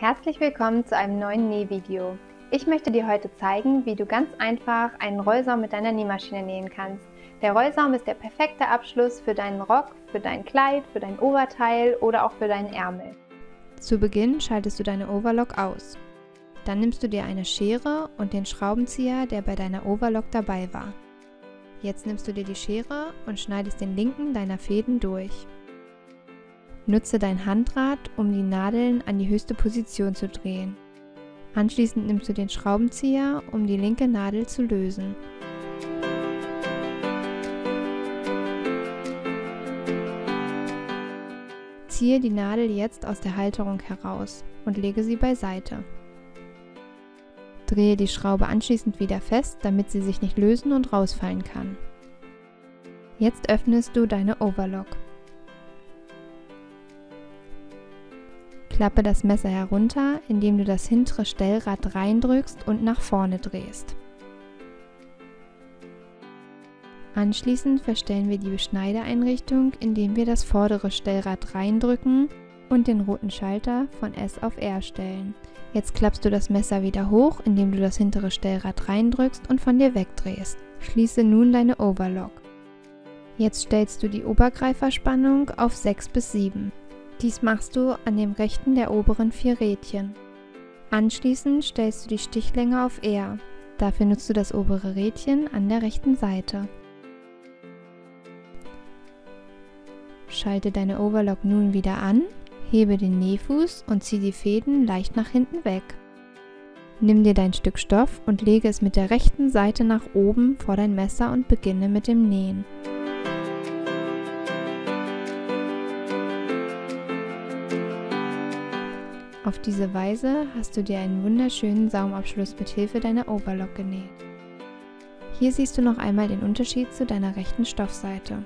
Herzlich willkommen zu einem neuen Nähvideo. Ich möchte dir heute zeigen, wie du ganz einfach einen Rollsaum mit deiner Nähmaschine nähen kannst. Der Rollsaum ist der perfekte Abschluss für deinen Rock, für dein Kleid, für dein Oberteil oder auch für deinen Ärmel. Zu Beginn schaltest du deine Overlock aus. Dann nimmst du dir eine Schere und den Schraubenzieher, der bei deiner Overlock dabei war. Jetzt nimmst du dir die Schere und schneidest den linken deiner Fäden durch. Nutze dein Handrad, um die Nadeln an die höchste Position zu drehen. Anschließend nimmst du den Schraubenzieher, um die linke Nadel zu lösen. Ziehe die Nadel jetzt aus der Halterung heraus und lege sie beiseite. Drehe die Schraube anschließend wieder fest, damit sie sich nicht lösen und rausfallen kann. Jetzt öffnest du deine Overlock. Klappe das Messer herunter, indem du das hintere Stellrad reindrückst und nach vorne drehst. Anschließend verstellen wir die Beschneideeinrichtung, indem wir das vordere Stellrad reindrücken und den roten Schalter von S auf R stellen. Jetzt klappst du das Messer wieder hoch, indem du das hintere Stellrad reindrückst und von dir wegdrehst. Schließe nun deine Overlock. Jetzt stellst du die Obergreiferspannung auf 6 bis 7. Dies machst du an dem rechten der oberen vier Rädchen. Anschließend stellst du die Stichlänge auf R. Dafür nutzt du das obere Rädchen an der rechten Seite. Schalte deine Overlock nun wieder an, hebe den Nähfuß und zieh die Fäden leicht nach hinten weg. Nimm dir dein Stück Stoff und lege es mit der rechten Seite nach oben vor dein Messer und beginne mit dem Nähen. Auf diese Weise hast du dir einen wunderschönen Saumabschluss mit Hilfe deiner Overlock genäht. Hier siehst du noch einmal den Unterschied zu deiner rechten Stoffseite.